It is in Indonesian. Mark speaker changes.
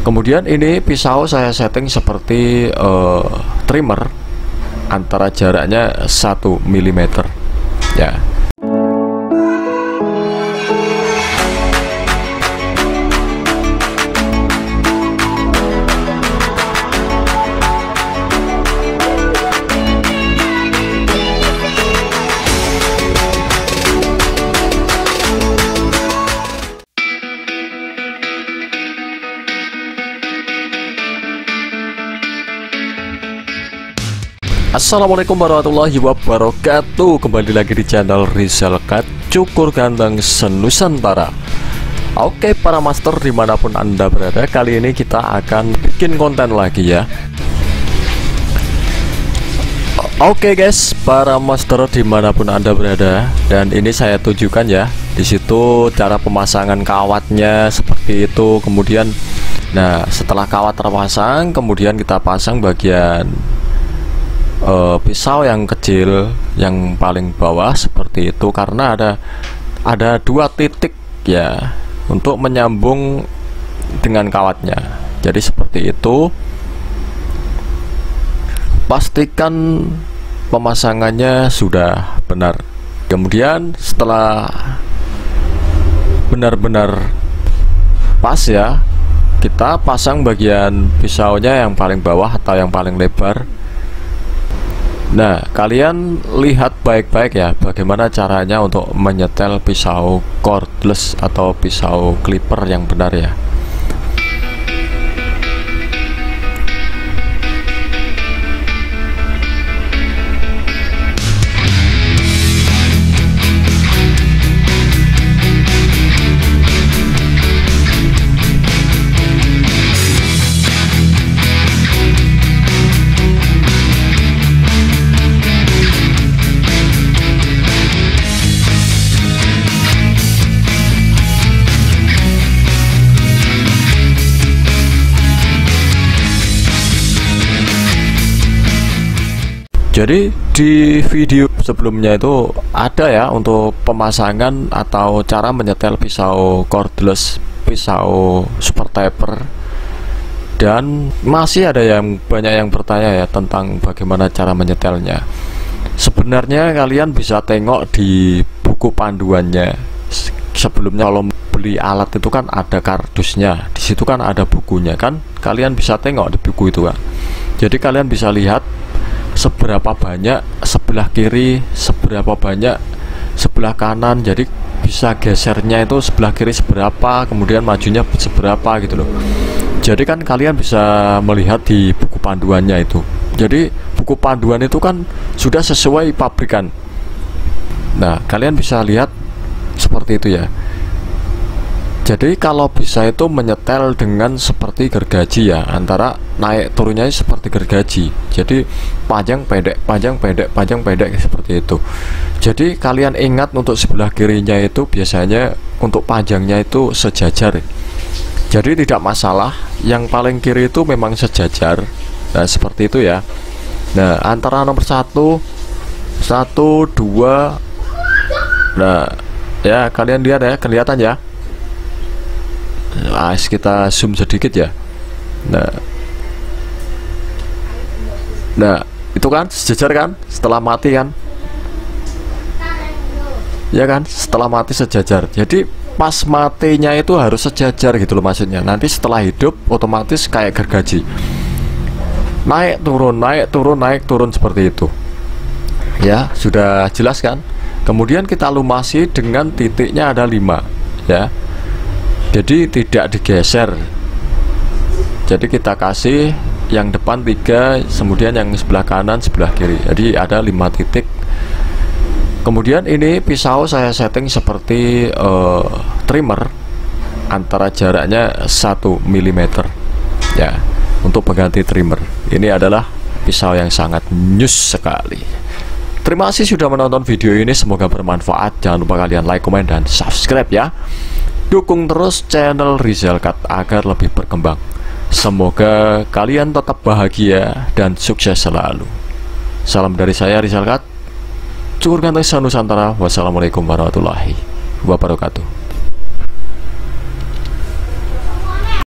Speaker 1: kemudian ini pisau saya setting seperti uh, trimmer antara jaraknya 1 mm ya Assalamualaikum warahmatullahi wabarakatuh. Kembali lagi di channel Rizal Kat Cukur Ganteng Senusantara. Oke para master di mana pun anda berada Kali ini kita akan bikin konten lagi ya. Oke guys para master di mana pun anda berada Dan ini saya tunjukkan ya Di situ cara pemasangan kawatnya seperti itu. Kemudian Nah setelah kawat terpasang Kemudian kita pasang bagian uh, pisau yang kecil yang paling bawah seperti itu karena ada ada dua titik ya untuk menyambung dengan kawatnya. Jadi seperti itu. Pastikan pemasangannya sudah benar. Kemudian setelah benar-benar pas ya kita pasang bagian pisaunya yang paling bawah atau yang paling lebar Nah, kalian lihat baik-baik ya bagaimana caranya untuk menyetel pisau cordless atau pisau clipper yang benar ya. Jadi di video sebelumnya itu ada ya untuk pemasangan atau cara menyetel pisau cordless pisau super taper. Dan masih ada yang banyak yang bertanya ya tentang bagaimana cara menyetelnya. Sebenarnya kalian bisa tengok di buku panduannya. Sebelumnya kalau beli alat itu kan ada kardusnya di situ kan ada bukunya kan. Kalian bisa tengok di buku itu kan. Jadi kalian bisa lihat seberapa banyak sebelah kiri seberapa banyak sebelah kanan. Jadi bisa gesernya itu sebelah kiri seberapa kemudian majunya seberapa gitu loh. Jadi kan kalian bisa melihat di buku panduannya itu. Jadi buku panduan itu kan sudah sesuai pabrikan. Nah kalian bisa lihat seperti itu ya jadi kalau bisa itu menyetel dengan seperti gergaji ya antara naik turunnya seperti gergaji. Jadi panjang pendek panjang pendek panjang pendek seperti itu. Jadi kalian ingat untuk sebelah kirinya itu biasanya untuk panjangnya itu sejajar. Jadi tidak masalah. Yang paling kiri itu memang sejajar. Nah seperti itu ya. Nah antara nomor satu satu dua. Nah ya kalian lihat ya kelihatan ya nah, kita zoom sedikit ya. Nah. Nah itu kan sejajar kan? Setelah mati kan? Ya kan? Setelah mati sejajar. Jadi pas matinya itu harus sejajar gitu loh maksudnya. Nanti setelah hidup otomatis kayak gergaji. Naik turun naik turun naik turun seperti itu. Ya sudah jelas kan? Kemudian kita lumasi dengan titiknya ada lima ya jadi tidak digeser. Jadi kita kasih yang depan tiga kemudian yang sebelah kanan sebelah kiri. Jadi ada lima titik. Kemudian ini pisau saya setting seperti uh, trimmer antara jaraknya 1 mm ya untuk pengganti trimmer. Ini adalah pisau yang sangat nyus sekali. Terima kasih sudah menonton video ini. Semoga bermanfaat. Jangan lupa kalian like comment dan subscribe ya Dukung terus channel Rizal Cut agar lebih berkembang. Semoga kalian tetap bahagia dan sukses selalu. Salam dari saya Rizal Cut. Cukur Ganteng Nusantara. Wassalamualaikum warahmatullahi wabarakatuh.